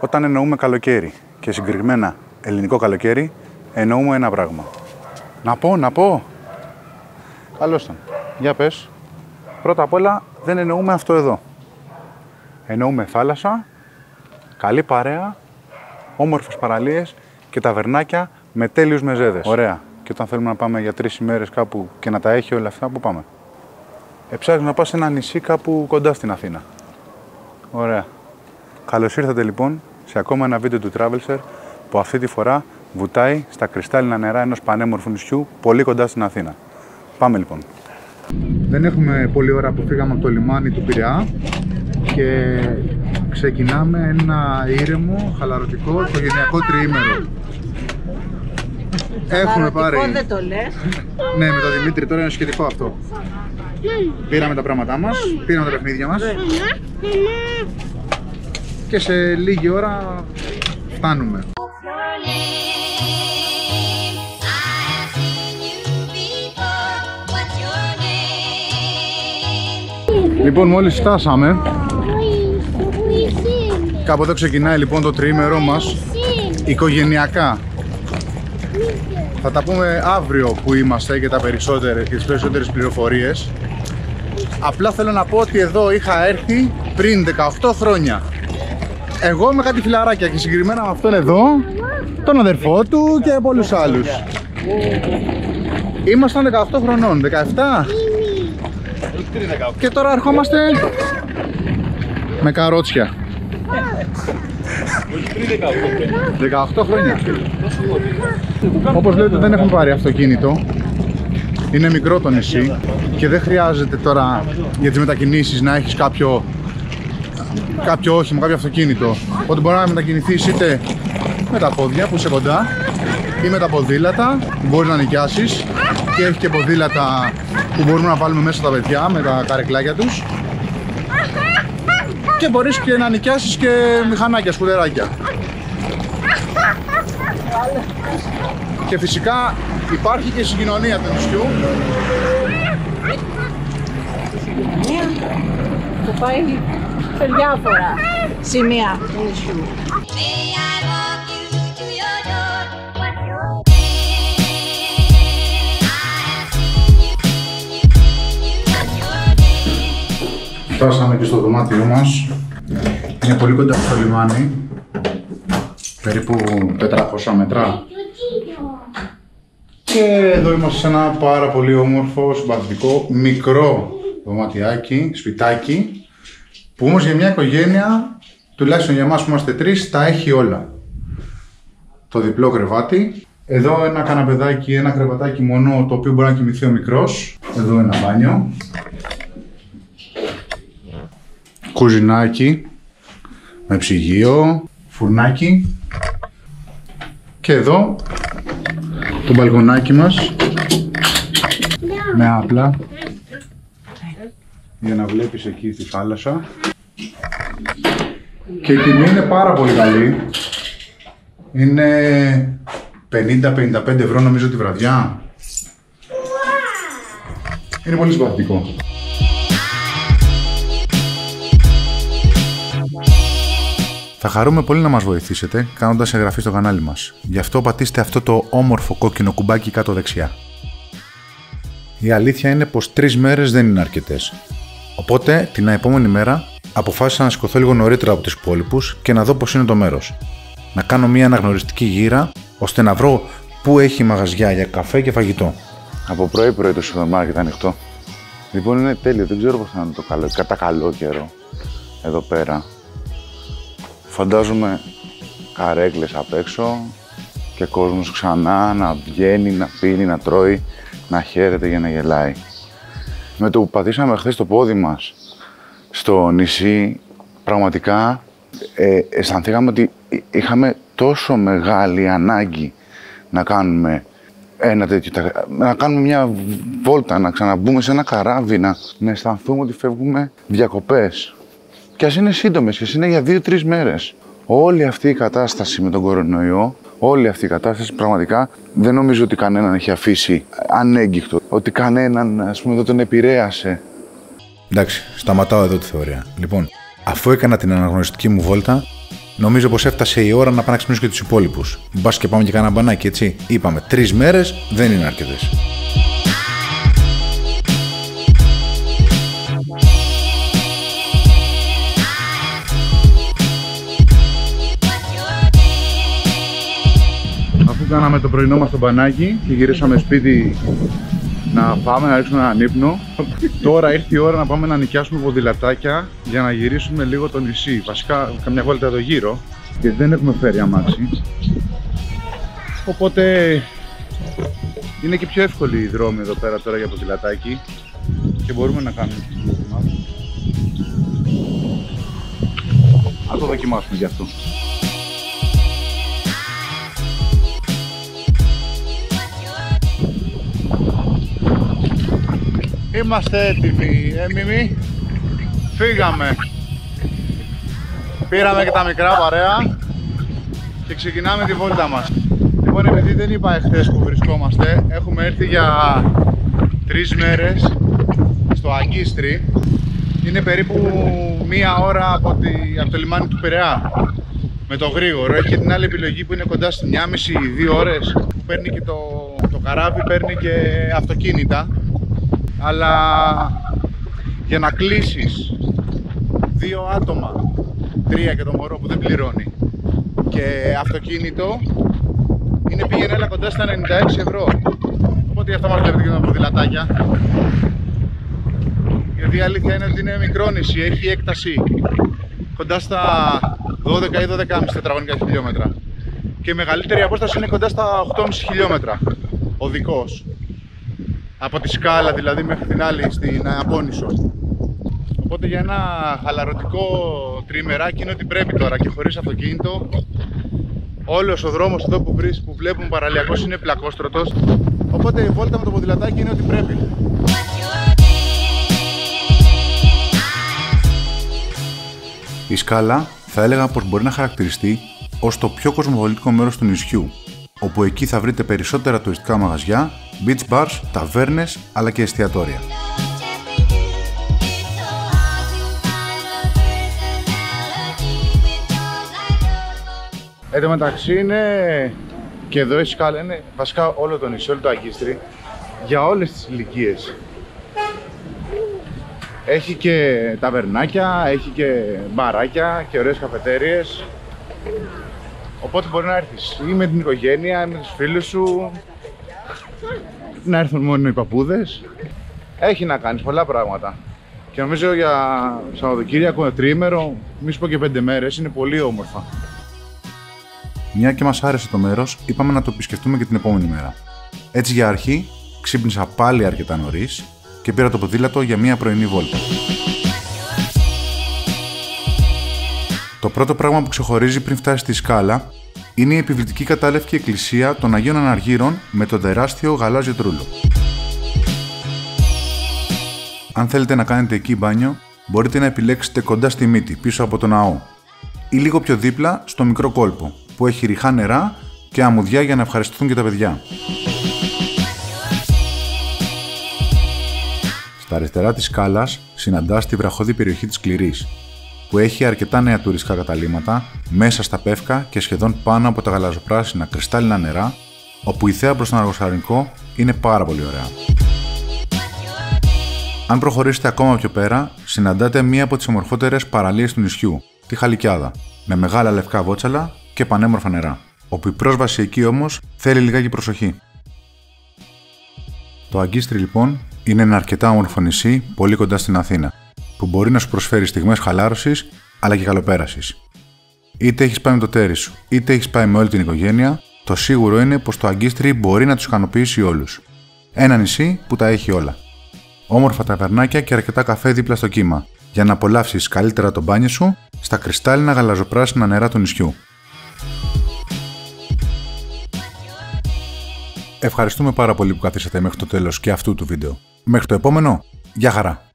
Όταν εννοούμε καλοκαίρι και συγκεκριμένα ελληνικό καλοκαίρι, εννοούμε ένα πράγμα. Να πω, να πω. Καλώς ήταν. Για πες. Πρώτα απ' όλα δεν εννοούμε αυτό εδώ. Εννοούμε θάλασσα, καλή παρέα, όμορφες παραλίες και ταβερνάκια με τέλειους μεζέδες. Ωραία. Και όταν θέλουμε να πάμε για τρεις ημέρες κάπου και να τα έχει όλα αυτά, πού πάμε; Εψάχνεις να πας σε ένα νησί κάπου κοντά στην Αθήνα. Ωραία. Καλώς ήρθατε λοιπόν σε ακόμα ένα βίντεο του Travelser που αυτή τη φορά βουτάει στα κρυστάλλινα νερά ενός πανέμορφου νησιού πολύ κοντά στην Αθήνα. Πάμε λοιπόν. Δεν έχουμε πολλή ώρα που φύγαμε από το λιμάνι του Πειραιά και ξεκινάμε ένα ήρεμο, χαλαρωτικό, οικογενειακό τριήμερο. Έχουμε πάρει... δεν το λες. Ναι, με τον Δημήτρη τώρα είναι σχετικό αυτό. Πήραμε τα πράγματά μας, πήραμε τα παιχνίδια μας και σε λίγη ώρα φτάνουμε. Λοιπόν, μόλις φτάσαμε, κάπου εδώ ξεκινάει λοιπόν το τριήμερό μας, οικογενειακά. Θα τα πούμε αύριο που είμαστε και, τα περισσότερες, και τις περισσότερες πληροφορίες. Απλά θέλω να πω ότι εδώ είχα έρθει πριν 18 χρόνια. Εγώ με κάτι φιλαράκια και συγκεκριμένα με αυτόν εδώ, τον αδερφό του και πολλούς άλλους. Ήμασταν 18 χρονών, 17. Και τώρα ερχόμαστε με καρότσια. 18 χρόνια. Όπως λέτε δεν έχουμε πάρει αυτοκίνητο. Είναι μικρό το νησί και δεν χρειάζεται τώρα για τις μετακινήσεις να έχεις κάποιο κάποιο όχημα, κάποιο αυτοκίνητο. Ότι μπορεί να μετακινηθείς είτε με τα πόδια που είσαι κοντά ή με τα ποδήλατα που μπορείς να νοικιάσεις και έχει και ποδήλατα που μπορούμε να βάλουμε μέσα τα παιδιά με τα καρεκλάκια τους και μπορείς και να νοικιάσεις και μηχανάκια, σκουδεράκια. Και φυσικά υπάρχει και συγκοινωνία τους νησιού. Πάει σε διάφορα σημεία του νησιού. Φτάσαμε και στο δωμάτιό μας. Είναι πολύ κοντά στο λιμάνι. Περίπου 400 μέτρα. Και εδώ είμαστε σε ένα πάρα πολύ όμορφο, συμπαθητικό, μικρό δωματιάκι, σπιτάκι, που όμως για μια οικογένεια, τουλάχιστον για εμάς που είμαστε τρεις, τα έχει όλα. Το διπλό κρεβάτι, εδώ ένα καναπεδάκι, ένα κρεβατάκι μόνο, το οποίο μπορεί να κοιμηθεί ο μικρός. Εδώ ένα μπάνιο. Κουζινάκι, με ψυγείο, φουρνάκι. Και εδώ το μπαλκονάκι μας με άπλα για να βλέπεις εκεί τη θάλασσα και η τιμή είναι πάρα πολύ καλή είναι 50-55 ευρώ νομίζω τη βραδιά είναι πολύ συμπαθητικό Θα χαρούμε πολύ να μας βοηθήσετε κάνοντας εγγραφή στο κανάλι μας. Γι' αυτό πατήστε αυτό το όμορφο κόκκινο κουμπάκι κάτω δεξιά. Η αλήθεια είναι πως τρεις μέρες δεν είναι αρκετές. Οπότε την επόμενη μέρα αποφάσισα να σηκωθώ λίγο νωρίτερα από τους υπόλοιπους και να δω πως είναι το μέρος. Να κάνω μια αναγνωριστική γύρα ώστε να βρω πού έχει μαγαζιά για καφέ και φαγητό. Από πρωί πρωί το σούπερ μάρκετ ανοιχτό. Λοιπόν είναι τέλειο, δεν ξέρω πώς θα είναι το καλό, κατά καλό καιρό εδώ πέρα. Φαντάζομαι καρέκλες απ' έξω και κόσμος ξανά να βγαίνει, να πίνει, να τρώει, να χαίρεται για να γελάει. Με το που πατήσαμε χθες το πόδι μας στο νησί, πραγματικά ε, αισθανθήκαμε ότι είχαμε τόσο μεγάλη ανάγκη να κάνουμε ένα τέτοιο, να κάνουμε μια βόλτα, να ξαναμπούμε σε ένα καράβι, να, να αισθανθούμε ότι φεύγουμε διακοπές. Και ας είναι σύντομες, και ας είναι για δύο-τρεις μέρες. Όλη αυτή η κατάσταση με τον κορονοϊό, όλη αυτή η κατάσταση πραγματικά δεν νομίζω ότι κανέναν έχει αφήσει ανέγκυχτο. Ότι κανέναν, ας πούμε, δεν τον επηρέασε. Εντάξει, σταματάω εδώ τη θεωρία. Λοιπόν, αφού έκανα την αναγνωριστική μου βόλτα, Νομίζω πως έφτασε η ώρα να πάω να ξυπνήσω και τους υπόλοιπους. Μπας και πάμε και κάνα μπανάκι, έτσι. Είπαμε, τρεις μέρες δεν είναι αρκετές. Αφού κάναμε το πρωινό μας το μπανάκι και γυρίσαμε σπίτι να πάμε να ρίξουμε έναν ύπνο. Τώρα ήρθε η ώρα να πάμε να νοικιάσουμε ποδηλατάκια για να γυρίσουμε λίγο το νησί. Βασικά καμιά βόλτα εδώ γύρω, γιατί δεν έχουμε φέρει αμάξι. Οπότε είναι και πιο εύκολη η δρόμη εδώ πέρα τώρα για ποδηλατάκι και μπορούμε να κάνουμε τη δουλειά μας. Ας το δοκιμάσουμε γι' αυτό. Είμαστε έτοιμοι, ε Μιμή. Φύγαμε. Πήραμε και τα μικρά παρέα και ξεκινάμε τη βόλτα μας. Λοιπόν, επειδή δεν είπα εχθές που βρισκόμαστε, έχουμε έρθει για τρεις μέρες στο Αγκίστρι. Είναι περίπου μία ώρα από, τη, από το λιμάνι του Πειραιά με το γρήγορο. Έχει και την άλλη επιλογή που είναι κοντά στη 1,5-2 ώρες που παίρνει και το, το καράβι, παίρνει και αυτοκίνητα αλλά για να κλείσεις δύο άτομα, τρία και το μωρό που δεν πληρώνει και αυτοκίνητο είναι πήγαινε έλα κοντά στα 96 ευρώ. Οπότε γι' αυτό μας βλέπετε και τα ποδηλατάκια. Γιατί η αλήθεια είναι ότι είναι μικρό νησί, έχει έκταση. Κοντά στα 12 ή 12,5 τετραγωνικά χιλιόμετρα. Και η μεγαλύτερη απόσταση είναι κοντά στα 8,5 χιλιόμετρα οδικός από τη σκάλα δηλαδή μέχρι την άλλη στην Απόνισο. Οπότε για ένα χαλαρωτικό τριμεράκι είναι ότι πρέπει τώρα και χωρίς αυτοκίνητο όλος ο δρόμος εδώ που, βρεις, που βλέπουμε παραλιακός είναι πλακόστρωτος οπότε η βόλτα με το ποδηλατάκι είναι ότι πρέπει. Η σκάλα θα έλεγα πως μπορεί να χαρακτηριστεί ως το πιο κοσμοπολιτικό μέρος του νησιού όπου εκεί θα βρείτε περισσότερα τουριστικά μαγαζιά, beach bars, ταβέρνες αλλά και εστιατόρια. Εν τω μεταξύ είναι και εδώ η σκάλα είναι βασικά όλο το νησί, όλο το Αγκίστρι για όλες τις ηλικίες. Έχει και ταβερνάκια, έχει και μπαράκια και ωραίες καφετέριες Οπότε μπορεί να έρθεις ή με την οικογένεια, ή με τους φίλους σου, να έρθουν μόνο οι παππούδες. Έχει να κάνεις πολλά πράγματα. Και νομίζω για Σαββατοκύριακο, τρίμερο, μη σου πω και πέντε μέρες, είναι πολύ όμορφα. Μια και μας άρεσε το μέρος, είπαμε να το επισκεφτούμε και την επόμενη μέρα. Έτσι για αρχή, ξύπνησα πάλι αρκετά νωρίς και πήρα το ποδήλατο για μια πρωινή βόλτα. Το πρώτο πράγμα που ξεχωρίζει πριν φτάσει στη σκάλα είναι η επιβλητική κατάλευκη εκκλησία των Αγίων Αναργύρων με τον τεράστιο γαλάζιο τρούλο. Αν θέλετε να κάνετε εκεί μπάνιο, μπορείτε να επιλέξετε κοντά στη μύτη, πίσω από τον ναό, ή λίγο πιο δίπλα στο μικρό κόλπο, που έχει ριχά νερά και αμμουδιά για να ευχαριστηθούν και τα παιδιά. Στα αριστερά της σκάλας συναντάς τη βραχώδη περιοχή της Κληρής, που έχει αρκετά νέα τουριστικά καταλήμματα μέσα στα πεύκα και σχεδόν πάνω από τα γαλαζοπράσινα κρυστάλλινα νερά, όπου η θέα προς τον αργοσαρνικό είναι πάρα πολύ ωραία. Αν προχωρήσετε ακόμα πιο πέρα, συναντάτε μία από τις ομορφότερες παραλίες του νησιού, τη Χαλικιάδα, με μεγάλα λευκά βότσαλα και πανέμορφα νερά, όπου η πρόσβαση εκεί όμως θέλει λιγάκι προσοχή. Το Αγκίστρι λοιπόν είναι ένα αρκετά όμορφο νησί πολύ κοντά στην Αθήνα που μπορεί να σου προσφέρει στιγμές χαλάρωσης αλλά και καλοπέρασης. Είτε έχεις πάει με το τέρι σου, είτε έχεις πάει με όλη την οικογένεια, το σίγουρο είναι πως το Αγκίστρι μπορεί να τους ικανοποιήσει όλους. Ένα νησί που τα έχει όλα. Όμορφα ταβερνάκια και αρκετά καφέ δίπλα στο κύμα, για να απολαύσεις καλύτερα το μπάνι σου στα κρυστάλλινα γαλαζοπράσινα νερά του νησιού. Ευχαριστούμε πάρα πολύ που καθίσατε μέχρι το τέλος και αυτού του βίντεο. Μέχρι το επόμενο, γεια χαρά!